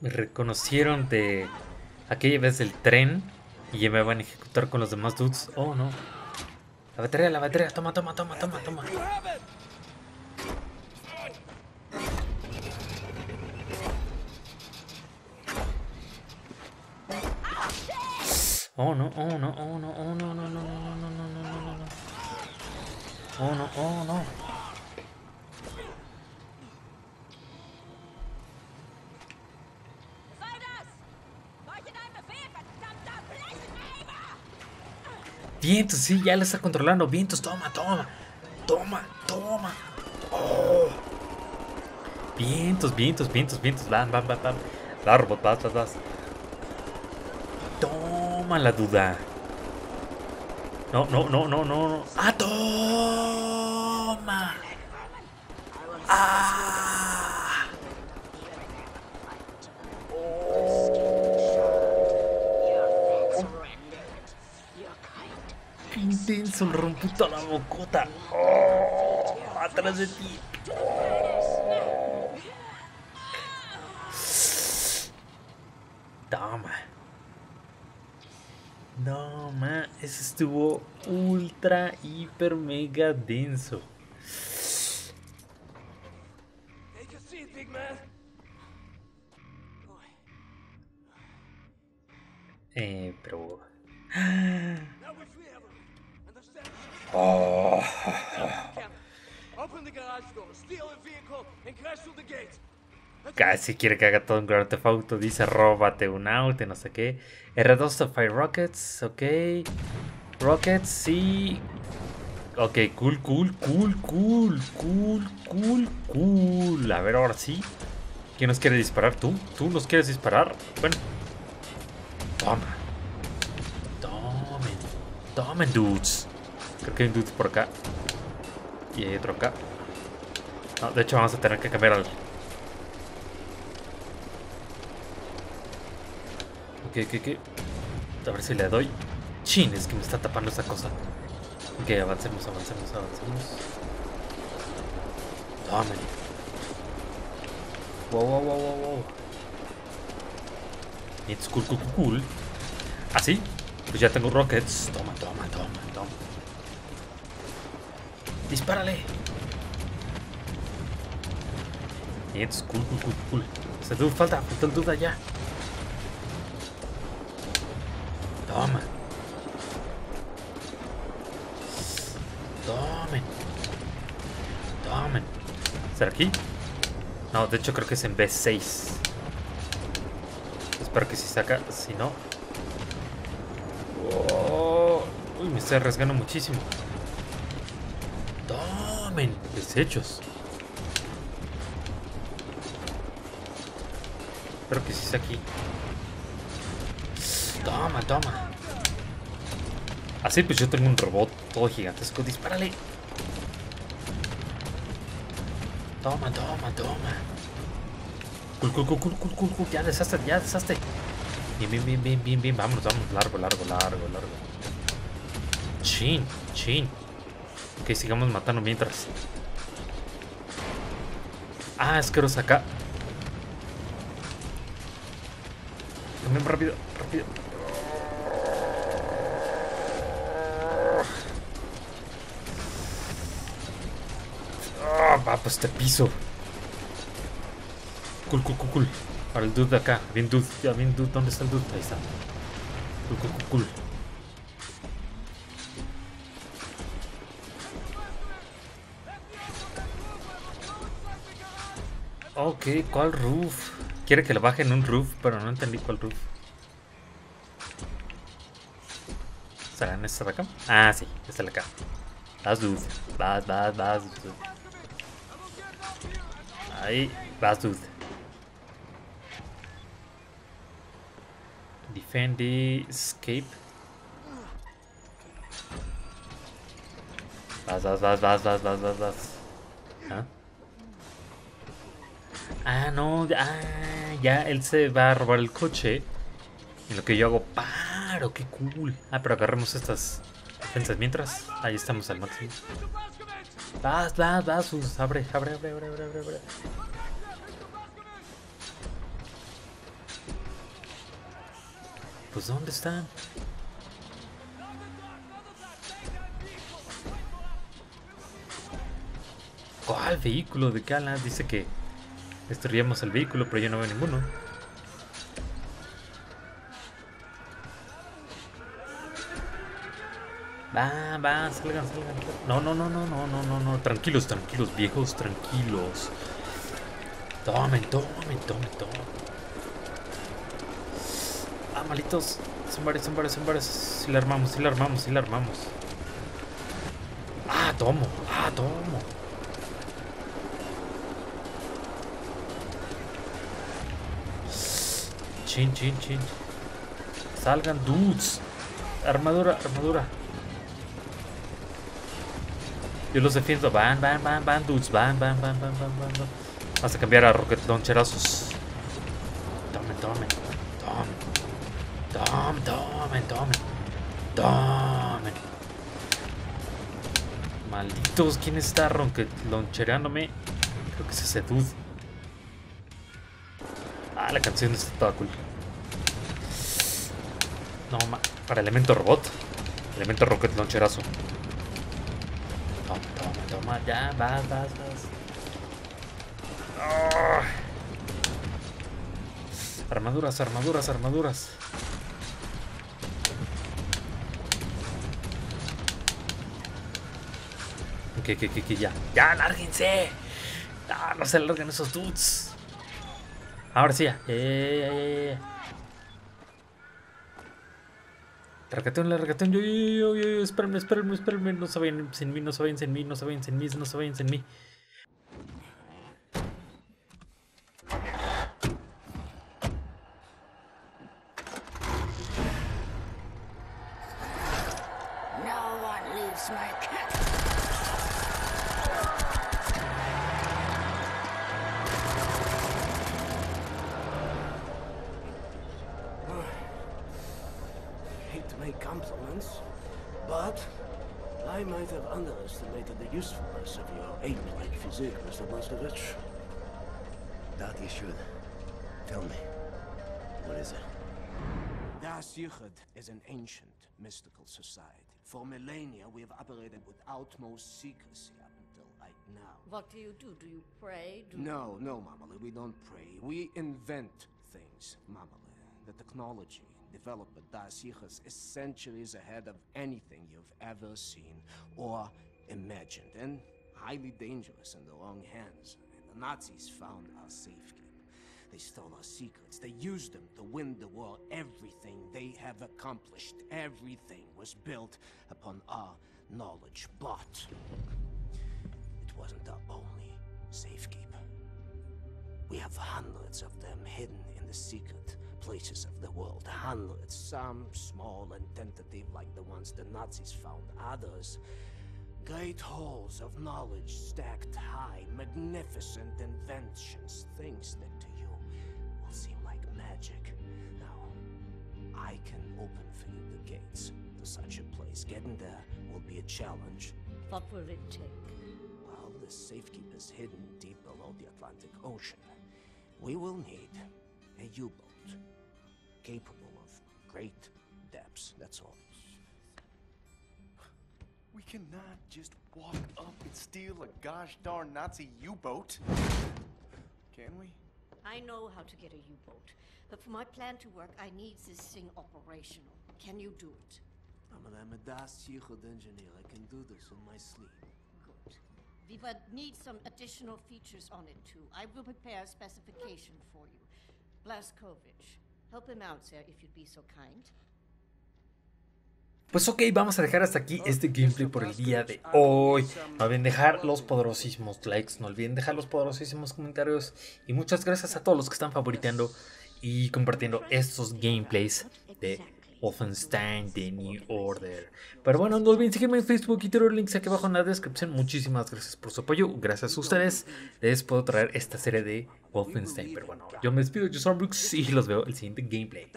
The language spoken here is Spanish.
Me reconocieron de aquella vez del tren y me van a ejecutar con los demás dudes. Oh, no. La batería, la batería. Toma, toma, toma, toma, toma. Oh no, oh no, oh no, oh no, no, no, no, no, no, no, no, no. Oh no, oh no. Vientos, sí, ya la está controlando. Vientos, toma, toma. Toma, toma. Oh. Vientos, vientos, vientos, vientos. Van, van, van, van. Va, robot, vas, vas, vas. Toma la duda. No, no, no, no, no, no. ¡Ah, toma! ¡Ah! intenso el a la bocota. Oh, atrás de ti. Toma. No, man, eso estuvo ultra, hiper, mega denso. Eh, pero... ¡Ah! Gate. Casi quiere que haga todo un Grand Theft Auto. Dice róbate un auto, no sé qué. R2 to Fire Rockets, ok. Rockets, sí. Ok, cool, cool, cool, cool, cool, cool, cool. A ver, ahora sí. ¿Quién nos quiere disparar? ¿Tú? ¿Tú nos quieres disparar? Bueno. Toma. Tomen. Tomen, dudes. Creo que hay un dude por acá. Y hay otro acá. No, de hecho vamos a tener que cambiar al... Ok, ok, ok. A ver si le doy. Chin, es que me está tapando esa cosa. Ok, avancemos, avancemos, avancemos. Tomen. Wow, wow, wow, wow, wow. It's cool, cool, cool. ¿Así? Pues ya tengo rockets. Toma, toma, toma, toma. Dispárale. It's cool, cool, cool, cool. Se duda, falta, falta el duda ya. Toma. Tomen. Tomen. ¿Será aquí? No, de hecho creo que es en B6. Espero que si saca, si no. Oh, uy, me estoy arriesgando muchísimo. Tomen, desechos. Espero que sí sea aquí. Toma, toma. Así pues yo tengo un robot todo gigantesco. Dispárale. Toma, toma, toma. Cool, cool, cool, cool, cool, cool, cool. Ya deshazte, ya deshazte. Bien, bien, bien, bien, bien, bien. Vámonos, vámonos. Largo, largo, largo, largo. Chin, chin. Ok, sigamos matando mientras. Ah, es que los acá. También rápido, rápido. Ah, pues este piso. Cool, cool, cool, cool. Para el dude de acá. Bien dude, ya bien dude. ¿Dónde está el dude? Ahí está. Cool, cool, cool, cool. Ok, ¿cuál roof? Quiere que le bajen un roof, pero no entendí cuál roof. ¿Será en esta de acá? Ah, sí, esta de acá. Vas, dude. Vas, vas, vas, dude. Ahí, vas, dude. Defend escape. Vas, vas, vas, vas, vas, vas, vas, vas. ¿Ah? Ah, no, ah, ya él se va a robar el coche. En lo que yo hago paro, qué cool. Ah, pero agarremos estas defensas mientras. Ahí estamos al máximo. Vas, vas, vas, sus. Abre, abre, abre, abre, abre, abre. Pues ¿dónde están? ¿Cuál vehículo de Cala? Dice que destruyamos el vehículo, pero yo no veo ninguno. Va, va, salgan, salgan. No, no, no, no, no, no, no, no. Tranquilos, tranquilos, viejos, tranquilos. Tomen, tomen, tomen, tomen. Ah, malitos. Son varios, son varios, son varios. Si la armamos, si la armamos, si la armamos. Ah, tomo, ah, tomo. Chin, chin, chin. Salgan, dudes. Armadura, armadura. Yo los defiendo. Van, van, van, van, dudes. Van, van, van, van, van, van. van. Vamos a cambiar a rocket launcherazos. Tomen, tomen. Tomen. Tomen, tomen, tomen. Tomen. Malditos, ¿quién está rocket launcherándome? Creo que es ese dude. Ah, la canción está toda cool. No, para elemento robot. Elemento rocket launcherazo. Toma, toma, toma. Ya, vas, vas, vas. Ah. Armaduras, armaduras, armaduras. Ok, ok, ok, ya. ¡Ya, lárguense! ¡Ah, no se larguen esos dudes! Ahora sí, ya. Ya, ya, ya, ya. Largatón, largatón, yo, yo, yo, yo, espérenme, espérenme, espérenme, no se vayan sin mí, no se vayan sin mí, no se vayan sin mí, no se vayan sin mí. No one leaves my. Hate make compliments, but I might have underestimated the usefulness of your ape-like physique, Mr. Blaskovich. Doubt you should. Tell me. What is it? Das Yichud is an ancient, mystical society. For millennia, we have operated with utmost secrecy up until right now. What do you do? Do you pray? Do No, no, Mamale, we don't pray. We invent things, Mamale. The technology developed by Das Yichud is centuries ahead of anything you've ever seen or imagined, and highly dangerous in the wrong hands. And the Nazis found our safekeep. They stole our secrets. They used them to win the war. Everything they have accomplished, everything was built upon our knowledge. But it wasn't our only safekeep. We have hundreds of them hidden in the secret places of the world. Hundreds. Some small and tentative, like the ones the Nazis found. Others. Great halls of knowledge stacked high, magnificent inventions, things that to you will seem like magic. Now, I can open for you the gates to such a place. Getting there will be a challenge. What will it take? Well, the safekeep is hidden deep below the Atlantic Ocean. We will need a U-boat capable of great depths. That's all. We cannot just walk up and steal a gosh darn Nazi U-boat. Can we? I know how to get a U-boat, but for my plan to work, I need this thing operational. Can you do it? I'm an Amadas Yichud engineer. I can do this in my sleep. Good. We would need some additional features on it too. I will prepare a specification for you. Blaskovich, help him out, sir, if you'd be so kind. Pues ok, vamos a dejar hasta aquí este gameplay por el día de hoy. No olviden dejar los poderosísimos likes, no olviden dejar los poderosísimos comentarios. Y muchas gracias a todos los que están favoriteando y compartiendo estos gameplays de Wolfenstein The New Order. Pero bueno, no olviden seguirme en Facebook y Twitter, links aquí abajo en la descripción. Muchísimas gracias por su apoyo. Gracias a ustedes les puedo traer esta serie de Wolfenstein. Pero bueno, yo me despido, yo soy Brooks y los veo el siguiente gameplay.